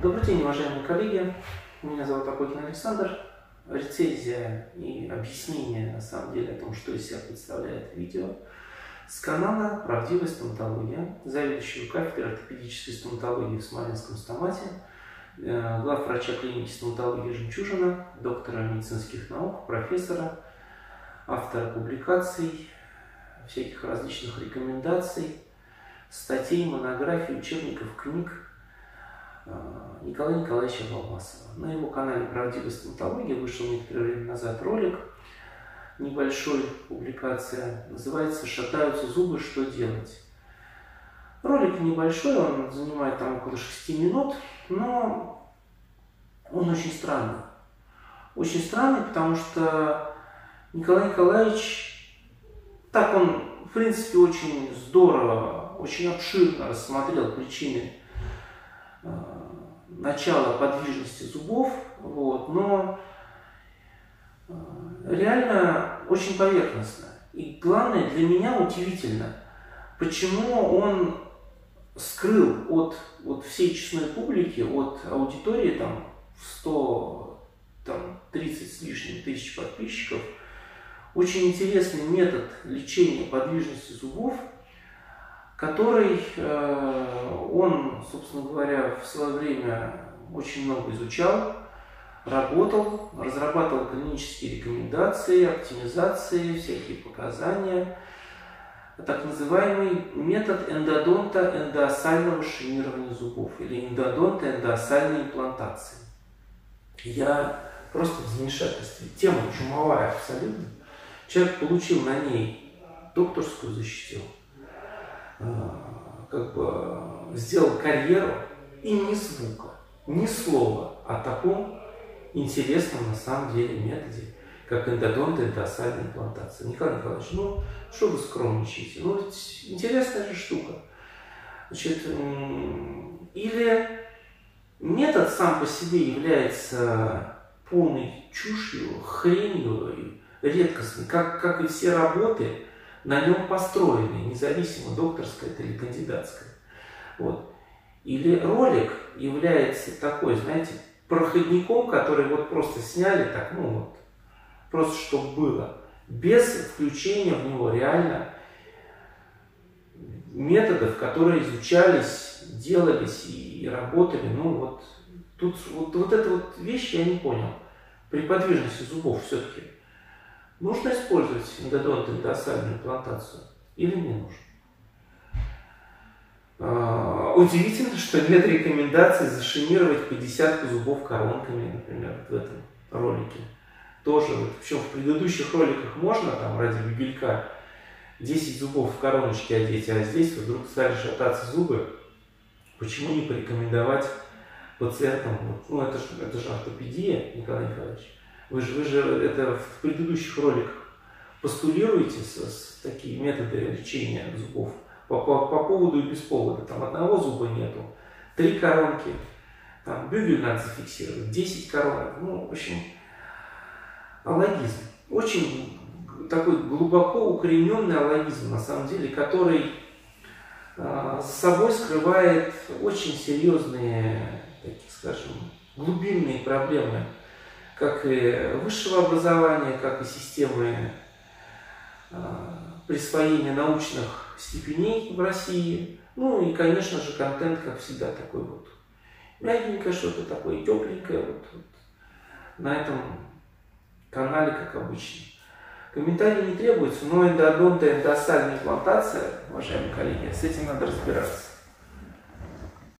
Добрый день, уважаемые коллеги. Меня зовут Апокин Александр. Рецензия и объяснение, на самом деле, о том, что из себя представляет видео, с канала «Правдивая стоматология», заведующего кафедрой ортопедической стоматологии в Смоленском стомате, э, глав врача клиники стоматологии «Жемчужина», доктора медицинских наук, профессора, автора публикаций, всяких различных рекомендаций, статей, монографий, учебников, книг – Николая Николаевича Волмасова. На его канале «Правдивая стоматология» вышел некоторое время назад ролик, небольшой публикация, называется «Шатаются зубы, что делать?». Ролик небольшой, он занимает там около 6 минут, но он очень странный. Очень странный, потому что Николай Николаевич, так он, в принципе, очень здорово, очень обширно рассмотрел причины э, начало подвижности зубов, вот, но э, реально очень поверхностно. И главное, для меня удивительно, почему он скрыл от, от всей честной публики, от аудитории там, в 100, там, 30 с лишним тысяч подписчиков, очень интересный метод лечения подвижности зубов – который э, он, собственно говоря, в свое время очень много изучал, работал, разрабатывал клинические рекомендации, оптимизации, всякие показания. Так называемый метод эндодонта эндоосального шимирования зубов или эндодонта эндоосальной имплантации. Я просто в замешательстве. Тема чумовая абсолютно. Человек получил на ней докторскую защитил, как бы сделал карьеру и ни звука, ни слова о таком интересном на самом деле методе, как эндодонт эндосальная имплантация. Николай Николаевич, ну что вы скромничаете? Ну интересная же штука. Значит, или метод сам по себе является полной чушью, хренью, редкостной, как, как и все работы, на нем построены, независимо, докторская это или кандидатская. Вот. Или ролик является такой, знаете, проходником, который вот просто сняли так, ну вот, просто чтобы было, без включения в него реально методов, которые изучались, делались и работали, ну вот, тут вот, вот эта вот вещь я не понял. При подвижности зубов все-таки Нужно использовать эндодонт эндосальную имплантацию или не нужно? А, удивительно, что нет рекомендаций зашимировать 50 зубов коронками, например, в этом ролике. Тоже, вот, причем в предыдущих роликах можно, там, ради бегелька, 10 зубов в короночке одеть, а здесь вдруг стали шататься зубы. Почему не порекомендовать пациентам, ну это же, это же ортопедия, Николай Николаевич, вы же, вы же это в предыдущих роликах постулируете с, с такие методы лечения зубов по, по, по поводу и без повода. Там одного зуба нету, три коронки, там бюгель надо зафиксировать, 10 коронок. Ну, в общем, алогизм. Очень такой глубоко укорененный алогизм, на самом деле, который с собой скрывает очень серьезные, такие, скажем, глубинные проблемы как и высшего образования, как и системы а, присвоения научных степеней в России. Ну и, конечно же, контент, как всегда, такой вот мягенькое что-то такое, тепленькое. Вот, вот на этом канале, как обычно. Комментарии не требуются, но эндодонта, эндосальная имплантация, уважаемые коллеги, с этим надо разбираться.